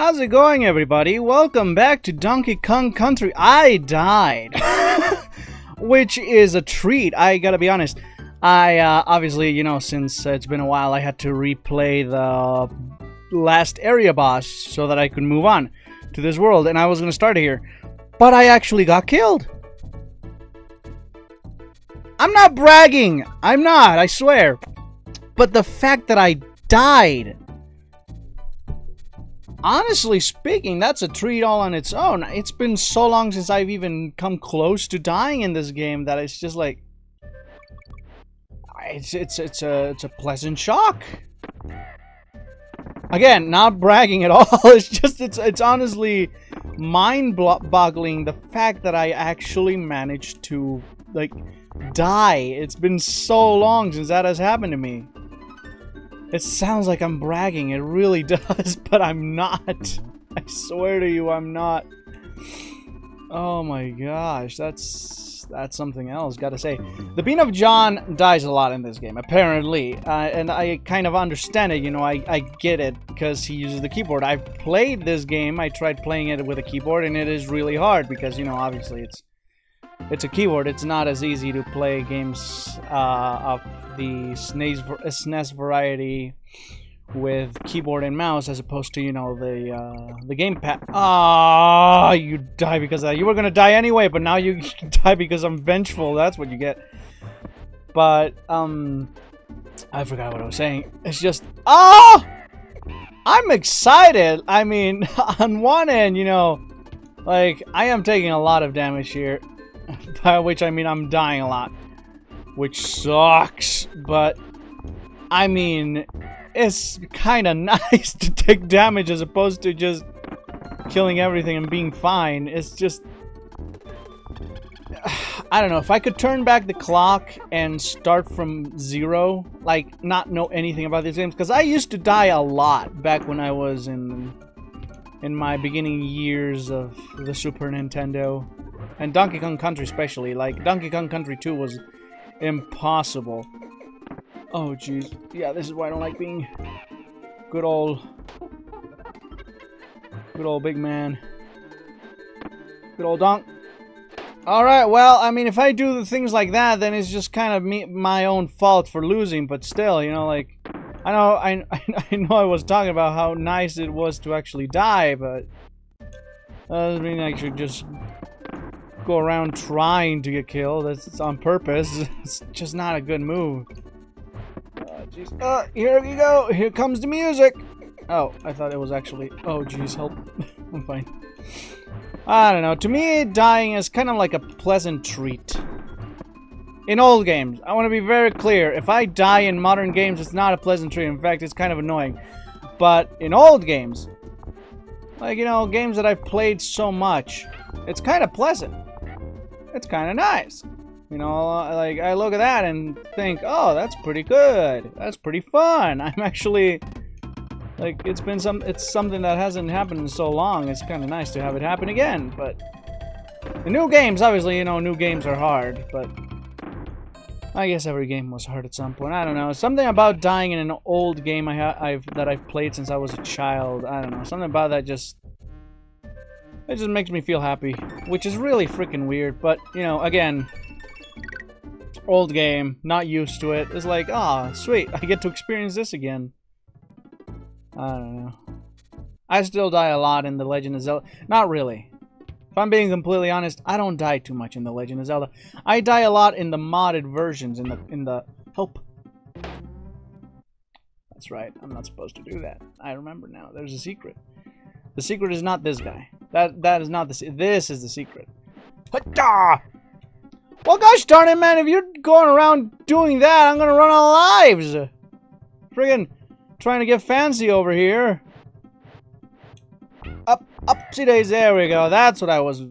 How's it going, everybody? Welcome back to Donkey Kong Country. I died, which is a treat. I gotta be honest. I uh, obviously, you know, since it's been a while, I had to replay the last area boss so that I could move on to this world, and I was gonna start here, but I actually got killed. I'm not bragging. I'm not. I swear. But the fact that I died honestly speaking, that's a treat all on its own. It's been so long since I've even come close to dying in this game that it's just like it's it's it's a it's a pleasant shock. Again, not bragging at all. It's just it's it's honestly mind-boggling the fact that I actually managed to like die. It's been so long since that has happened to me. It sounds like I'm bragging, it really does, but I'm not. I swear to you, I'm not. Oh my gosh, that's that's something else, gotta say. The Bean of John dies a lot in this game, apparently. Uh, and I kind of understand it, you know, I, I get it, because he uses the keyboard. I've played this game, I tried playing it with a keyboard, and it is really hard, because, you know, obviously it's it's a keyboard. It's not as easy to play games uh, of the SNES, SNES variety with keyboard and mouse as opposed to you know the uh, the gamepad. Ah, oh, you die because of that. You were gonna die anyway, but now you die because I'm vengeful. That's what you get. But um, I forgot what I was saying. It's just ah, oh! I'm excited. I mean, on one end, you know, like I am taking a lot of damage here, by which I mean I'm dying a lot which sucks, but I mean, it's kind of nice to take damage as opposed to just killing everything and being fine. It's just... I don't know, if I could turn back the clock and start from zero, like, not know anything about these games, because I used to die a lot back when I was in in my beginning years of the Super Nintendo, and Donkey Kong Country especially. Like, Donkey Kong Country 2 was impossible. Oh, jeez. Yeah, this is why I don't like being good old... Good old big man. Good old donk. Alright, well, I mean, if I do the things like that, then it's just kind of me, my own fault for losing, but still, you know, like... I know, I, I know I was talking about how nice it was to actually die, but... Uh, that doesn't mean I should just go around trying to get killed. It's on purpose. It's just not a good move. Uh. Uh, here we go. Here comes the music. Oh, I thought it was actually... Oh, jeez, help. I'm fine. I don't know. To me, dying is kind of like a pleasant treat. In old games, I want to be very clear. If I die in modern games, it's not a pleasant treat. In fact, it's kind of annoying. But in old games, like, you know, games that I've played so much, it's kind of pleasant it's kind of nice. You know, like, I look at that and think, oh, that's pretty good. That's pretty fun. I'm actually, like, it's been some, it's something that hasn't happened in so long. It's kind of nice to have it happen again, but the new games, obviously, you know, new games are hard, but I guess every game was hard at some point. I don't know. Something about dying in an old game I have that I've played since I was a child. I don't know. Something about that just it just makes me feel happy, which is really freaking weird, but, you know, again, old game, not used to it. It's like, ah, sweet, I get to experience this again. I don't know. I still die a lot in The Legend of Zelda. Not really. If I'm being completely honest, I don't die too much in The Legend of Zelda. I die a lot in the modded versions, in the, in the, help. That's right, I'm not supposed to do that. I remember now, there's a secret. The secret is not this guy. That that is not the. This is the secret. Well, gosh darn it, man! If you're going around doing that, I'm gonna run out of lives. Friggin' trying to get fancy over here. Up, upsy days. There we go. That's what I was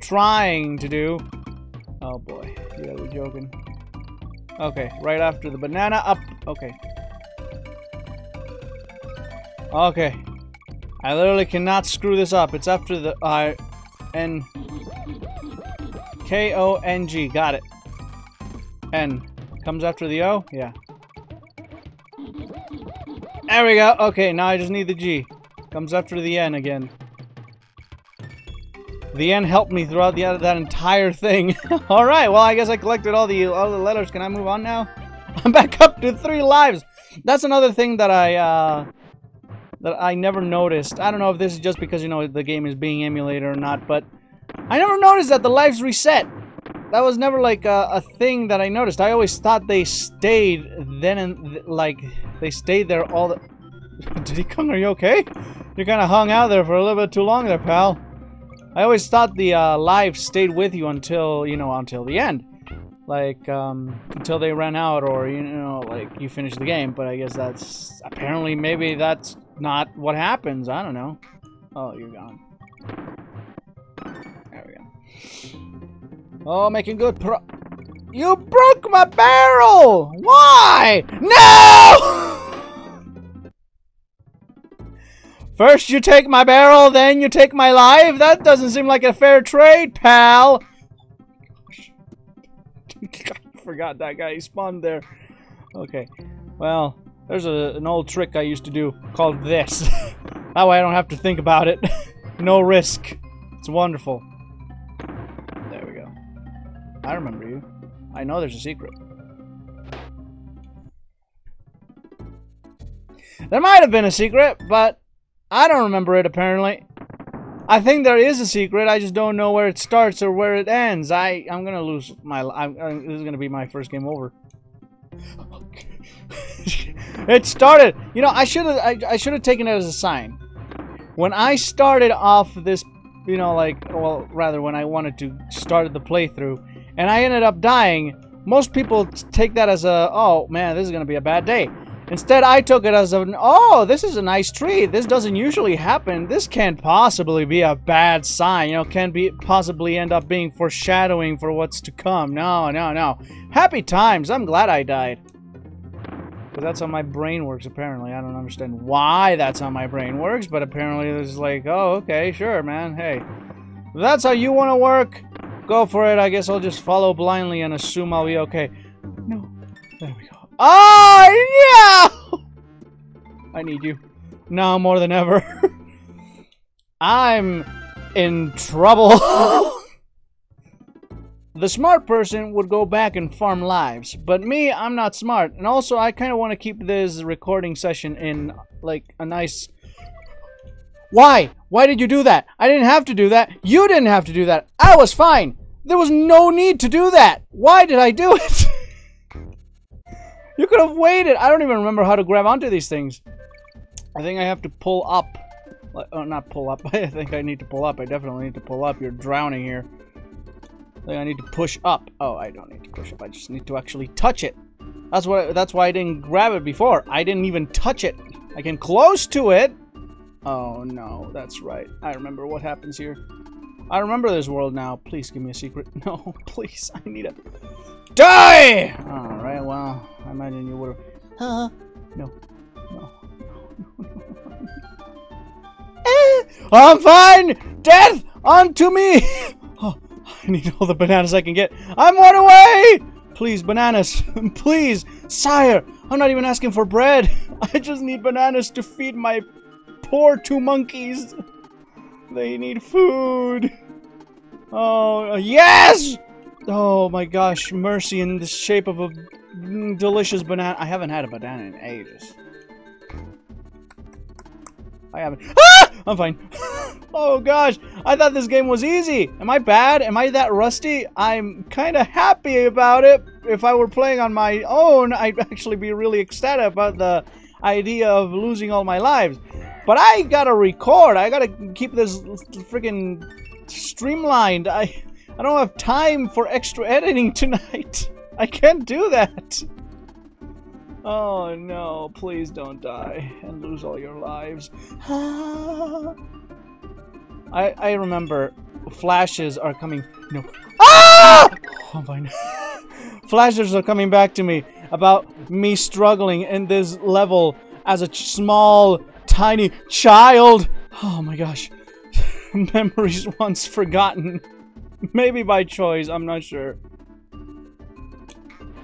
trying to do. Oh boy, gotta be joking. Okay, right after the banana. Up. Okay. Okay, I literally cannot screw this up. It's after the I N K O N G. Got it. N comes after the O. Yeah. There we go. Okay, now I just need the G. Comes after the N again. The N helped me throughout the that entire thing. all right, well, I guess I collected all the all the letters. Can I move on now? I'm back up to three lives. That's another thing that I uh, that I never noticed. I don't know if this is just because you know the game is being emulated or not, but I never noticed that the lives reset. That was never like a, a thing that I noticed. I always thought they stayed then and like they stayed there all the. Did he come? Are you okay? You kind of hung out there for a little bit too long there, pal. I always thought the uh, life stayed with you until, you know, until the end. Like, um, until they ran out or, you know, like, you finish the game. But I guess that's, apparently, maybe that's not what happens. I don't know. Oh, you're gone. There we go. Oh, making good pro- You broke my barrel! Why? No! First you take my barrel, then you take my life? That doesn't seem like a fair trade, pal! I forgot that guy he spawned there. Okay, well, there's a, an old trick I used to do called this. that way I don't have to think about it. no risk. It's wonderful. There we go. I remember you. I know there's a secret. There might have been a secret, but I don't remember it, apparently. I think there is a secret. I just don't know where it starts or where it ends. I I'm gonna lose my. I'm, I'm, this is gonna be my first game over. it started. You know, I should have. I, I should have taken it as a sign. When I started off this, you know, like, well, rather when I wanted to start the playthrough, and I ended up dying. Most people take that as a, oh man, this is gonna be a bad day. Instead, I took it as an, oh, this is a nice tree. This doesn't usually happen. This can't possibly be a bad sign. You know, can't be possibly end up being foreshadowing for what's to come. No, no, no. Happy times. I'm glad I died. Because that's how my brain works, apparently. I don't understand why that's how my brain works, but apparently it's like, oh, okay, sure, man. Hey, if that's how you want to work, go for it. I guess I'll just follow blindly and assume I'll be okay. No. There we go. Oh, yeah! I need you. Now more than ever. I'm in trouble. the smart person would go back and farm lives, but me, I'm not smart. And also, I kind of want to keep this recording session in, like, a nice... Why? Why did you do that? I didn't have to do that. You didn't have to do that. I was fine. There was no need to do that. Why did I do it? You could have waited. I don't even remember how to grab onto these things. I think I have to pull up. Oh, not pull up. I think I need to pull up. I definitely need to pull up. You're drowning here. I I need to push up. Oh, I don't need to push up. I just need to actually touch it. That's what. That's why I didn't grab it before. I didn't even touch it. I came close to it. Oh no, that's right. I remember what happens here. I remember this world now. Please give me a secret. No, please. I need it. Die! Alright, well, I imagine you would have... Huh? No. No. eh, I'm fine! Death unto me! I need all the bananas I can get. I'm one away! Please, bananas. Please, sire. I'm not even asking for bread. I just need bananas to feed my poor two monkeys. They need food. Oh, yes! Oh my gosh, mercy in the shape of a delicious banana. I haven't had a banana in ages. I haven't. Ah! I'm fine. Oh gosh, I thought this game was easy. Am I bad? Am I that rusty? I'm kind of happy about it. If I were playing on my own, I'd actually be really ecstatic about the idea of losing all my lives. But I gotta record. I gotta keep this freaking streamlined. I I don't have time for extra editing tonight. I can't do that. Oh no, please don't die and lose all your lives. Ah. I I remember flashes are coming. No. Ah! Oh, fine. flashes are coming back to me about me struggling in this level as a small, tiny child. Oh my gosh. Memories once forgotten. Maybe by choice, I'm not sure.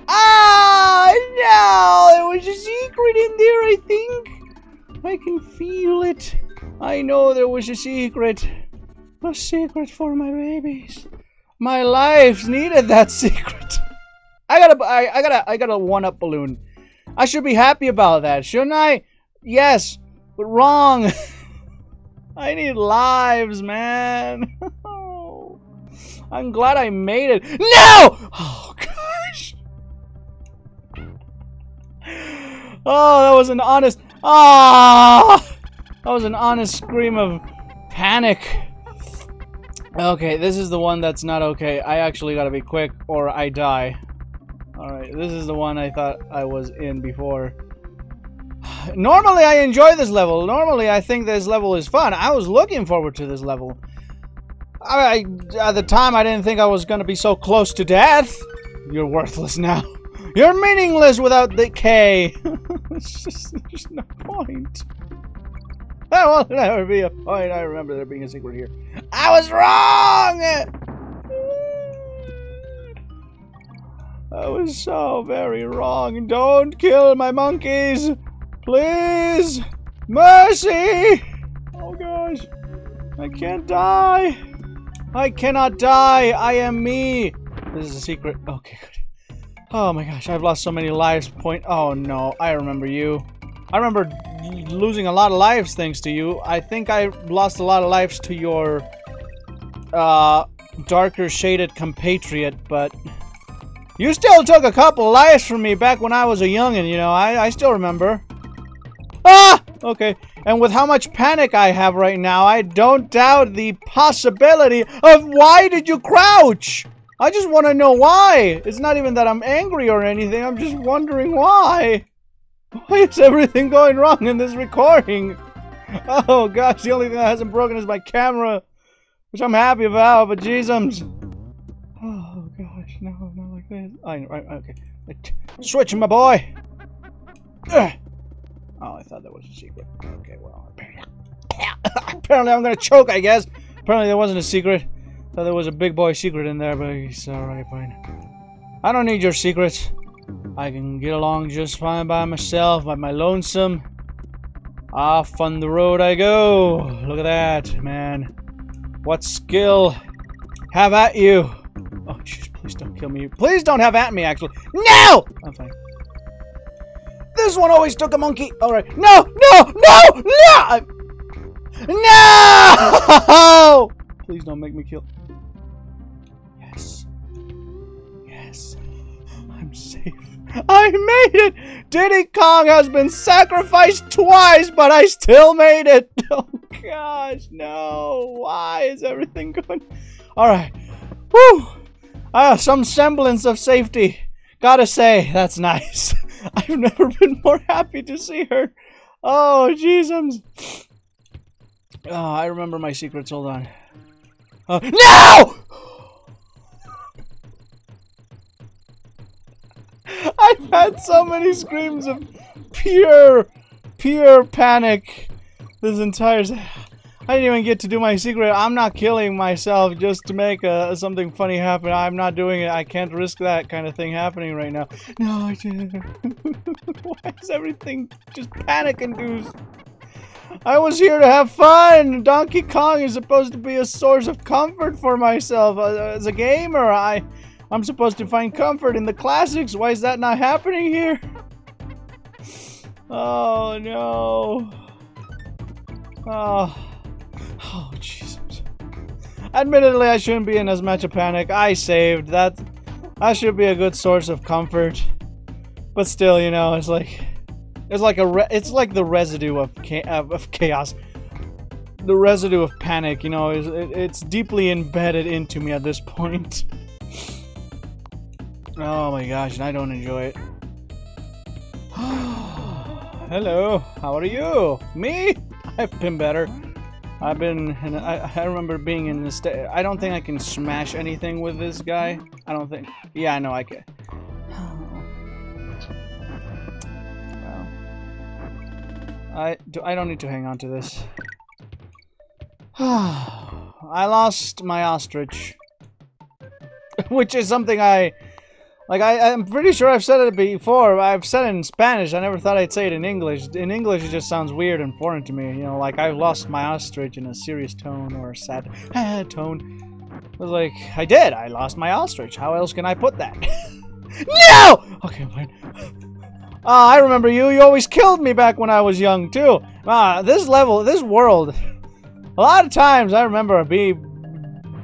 Ah, no! There was a secret in there, I think. I can feel it. I know there was a secret. A secret for my babies. My lives needed that secret. I got a, I, I got a, I got a one-up balloon. I should be happy about that, shouldn't I? Yes, but wrong. I need lives, man. I'm glad I made it. No! Oh, gosh. Oh, that was an honest... Ah! Oh, that was an honest scream of panic. Okay, this is the one that's not okay. I actually gotta be quick or I die. Alright, this is the one I thought I was in before. Normally I enjoy this level. Normally I think this level is fun. I was looking forward to this level. I, at the time I didn't think I was gonna be so close to death. You're worthless now. You're meaningless without the K. it's just, there's no point. There will never be a point. I remember there being a secret here. I was wrong! I was so very wrong. Don't kill my monkeys! Please! Mercy! Oh gosh. I can't die. I cannot die. I am me. This is a secret. Okay, good. Oh my gosh, I've lost so many lives. Point. Oh no, I remember you. I remember losing a lot of lives thanks to you. I think I lost a lot of lives to your uh, darker shaded compatriot, but you still took a couple lives from me back when I was a youngin', you know. I, I still remember. Ah! Okay. And with how much panic I have right now, I don't doubt the possibility of why did you crouch? I just want to know why. It's not even that I'm angry or anything. I'm just wondering why. Why is everything going wrong in this recording? Oh gosh, the only thing that hasn't broken is my camera, which I'm happy about, but jeezums. Oh gosh, no, not like this. I right, okay. Switch, my boy. Oh, I thought that was a secret. Okay, well, apparently I'm gonna choke, I guess. Apparently there wasn't a secret. Thought there was a big boy secret in there, but it's alright, fine. I don't need your secrets. I can get along just fine by myself, by my lonesome. Off on the road I go. Look at that, man. What skill? Have at you. Oh, jeez, please don't kill me. Please don't have at me, actually. No! I'm fine. This one always took a monkey. All right. No, no, no, no! No! Please don't make me kill. Yes. Yes. Safe. I made it! Diddy Kong has been sacrificed twice, but I still made it! Oh gosh, no. Why is everything going... Alright. Whew! Ah, some semblance of safety. Gotta say, that's nice. I've never been more happy to see her. Oh, Jesus. Oh, I remember my secrets. Hold on. Uh, no! I've had so many screams of pure, pure panic this entire... I didn't even get to do my secret. I'm not killing myself just to make uh, something funny happen. I'm not doing it. I can't risk that kind of thing happening right now. No, I didn't. Why is everything just panic-induced? I was here to have fun. Donkey Kong is supposed to be a source of comfort for myself. Uh, as a gamer, I, I'm supposed to find comfort in the classics. Why is that not happening here? Oh, no. Oh. Oh, Jesus. Admittedly, I shouldn't be in as much a panic. I saved. That that should be a good source of comfort. But still, you know, it's like it's like a it's like the residue of of chaos. The residue of panic, you know, is it's deeply embedded into me at this point. oh my gosh, and I don't enjoy it. Hello, how are you? Me? I've been better. I've been, I, I remember being in the state. I don't think I can smash anything with this guy. I don't think. Yeah, I know I can. well, I do. I don't need to hang on to this. I lost my ostrich, which is something I Like, I, I'm pretty sure I've said it before. I've said it in Spanish. I never thought I'd say it in English. In English, it just sounds weird and foreign to me. You know, like, I've lost my ostrich in a serious tone or a sad tone. I was like, I did. I lost my ostrich. How else can I put that? no! Okay, fine. Ah, I remember you. You always killed me back when I was young, too. Ah, this level, this world. A lot of times I remember being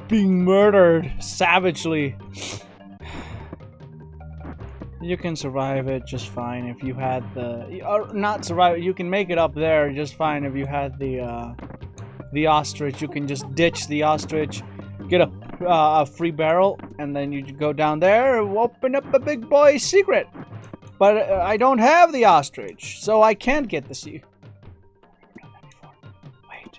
being murdered savagely. You can survive it just fine if you had the... Or not survive you can make it up there just fine if you had the, uh, the ostrich. You can just ditch the ostrich, get a, uh, a free barrel, and then you go down there open up a big boy secret. But uh, I don't have the ostrich, so I can't get the secret. Wait.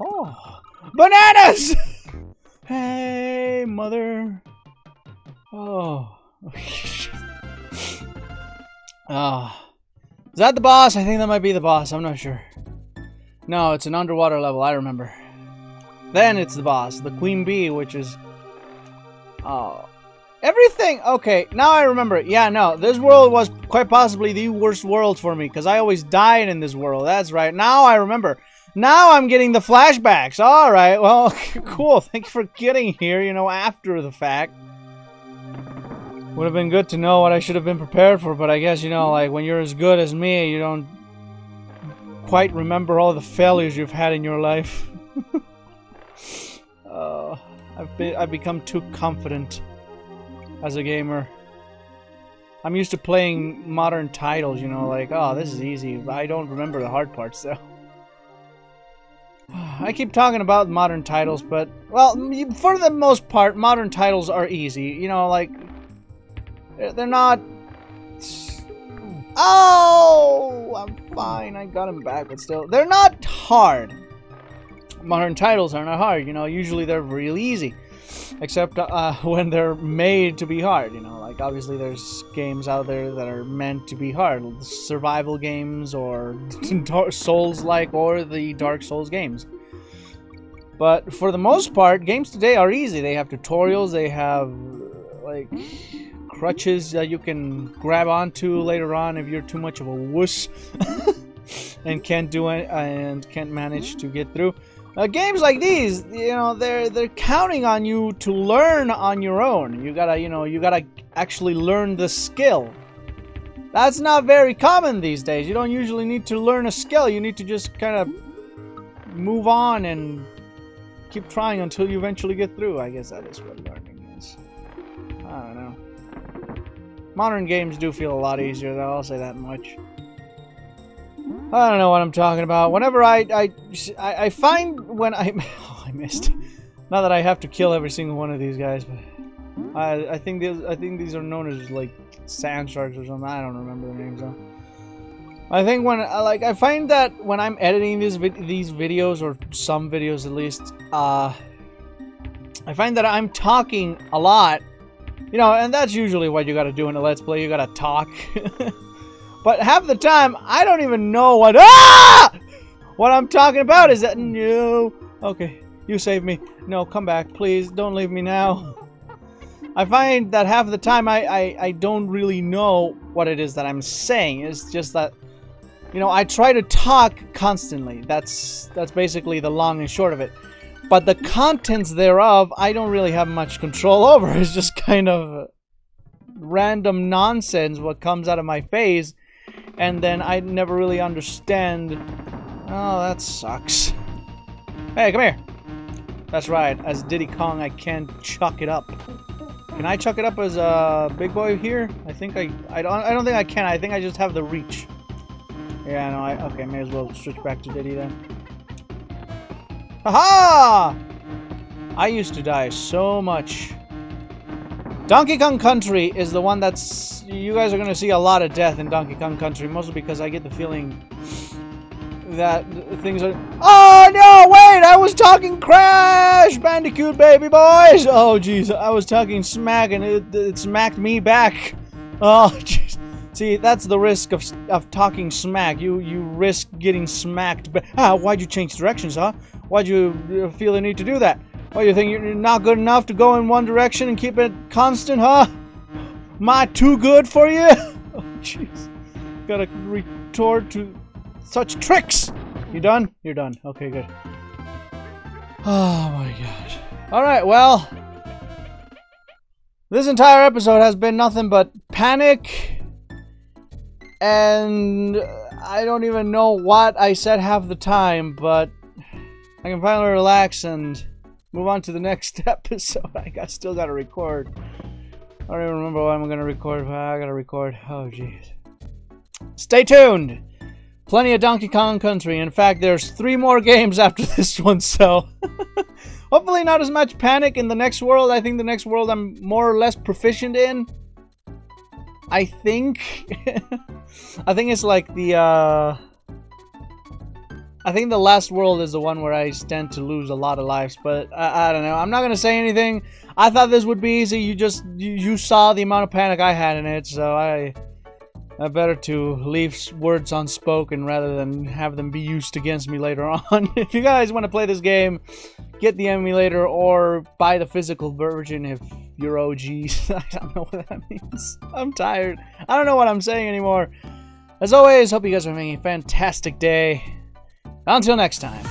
Oh. Bananas! hey, mother. Oh. Ah. oh. Is that the boss? I think that might be the boss. I'm not sure. No, it's an underwater level. I remember. Then it's the boss, the Queen Bee, which is... Oh. Everything... Okay, now I remember. Yeah, no. This world was quite possibly the worst world for me, because I always died in this world. That's right. Now I remember. Now I'm getting the flashbacks. Alright, well, cool. Thank you for getting here, you know, after the fact. Would have been good to know what I should have been prepared for, but I guess, you know, like, when you're as good as me, you don't quite remember all the failures you've had in your life. uh, I've, be I've become too confident as a gamer. I'm used to playing modern titles, you know, like, oh, this is easy. I don't remember the hard parts, though. I keep talking about modern titles, but, well, for the most part, modern titles are easy. You know, like, they're not... Oh! I'm fine. I got him back, but still. They're not hard. Modern titles are not hard. You know, usually they're really easy. Except uh, when they're made to be hard, you know. Like, obviously there's games out there that are meant to be hard. Survival games or Souls-like or the Dark Souls games. But for the most part, games today are easy. They have tutorials, they have, like crutches that you can grab onto later on if you're too much of a wuss and can't do it and can't manage to get through. Uh, games like these, you know, they're they're counting on you to learn on your own. You gotta, you know, you gotta actually learn the skill. That's not very common these days. You don't usually need to learn a skill. You need to just kind of move on and keep trying until you eventually get through. I guess that is what learning Modern games do feel a lot easier, though, I'll say that much. I don't know what I'm talking about. Whenever I, I, I find when I... Oh, I missed. Not that I have to kill every single one of these guys, but... I, I think these, I think these are known as, like, sand sharks or something. I don't remember the names, though. I think when, like, I find that when I'm editing these, these videos, or some videos at least, uh... I find that I'm talking a lot you know, and that's usually what you gotta do in a Let's Play. You gotta talk. but half the time, I don't even know what- ah! What I'm talking about is that- No. Okay, you save me. No, come back, please. Don't leave me now. I find that half the time I, I, I don't really know what it is that I'm saying. It's just that, you know, I try to talk constantly. That's that's basically the long and short of it. But the contents thereof, I don't really have much control over. It's just kind of random nonsense what comes out of my face. And then I never really understand. Oh, that sucks. Hey, come here. That's right. As Diddy Kong, I can chuck it up. Can I chuck it up as a big boy here? I think I... I don't, I don't think I can. I think I just have the reach. Yeah, no, I... Okay, may as well switch back to Diddy then. Haha! I used to die so much. Donkey Kong Country is the one that's... You guys are going to see a lot of death in Donkey Kong Country, mostly because I get the feeling that things are... Oh, no, wait! I was talking Crash Bandicoot, baby boys! Oh, jeez, I was talking smack, and it, it smacked me back. Oh, jeez. See, that's the risk of, of talking smack. You you risk getting smacked. But ah, why'd you change directions, huh? Why'd you feel the need to do that? Why, you think you're not good enough to go in one direction and keep it constant, huh? Am I too good for you? Oh, jeez. Gotta retort to such tricks! You done? You're done. Okay, good. Oh my gosh. Alright, well. This entire episode has been nothing but panic. And I don't even know what I said half the time, but I can finally relax and move on to the next episode. I got, still gotta record. I don't even remember what I'm gonna record, I gotta record. Oh, jeez. Stay tuned! Plenty of Donkey Kong Country. In fact, there's three more games after this one, so... Hopefully not as much panic in the next world. I think the next world I'm more or less proficient in. I think... I think it's like the, uh... I think the last world is the one where I stand to lose a lot of lives, but I, I don't know. I'm not gonna say anything. I thought this would be easy. You just you, you saw the amount of panic I had in it, so I I better to leave words unspoken rather than have them be used against me later on. if you guys want to play this game, get the emulator or buy the physical version if you're OGs. I don't know what that means. I'm tired. I don't know what I'm saying anymore. As always, hope you guys are having a fantastic day. Until next time.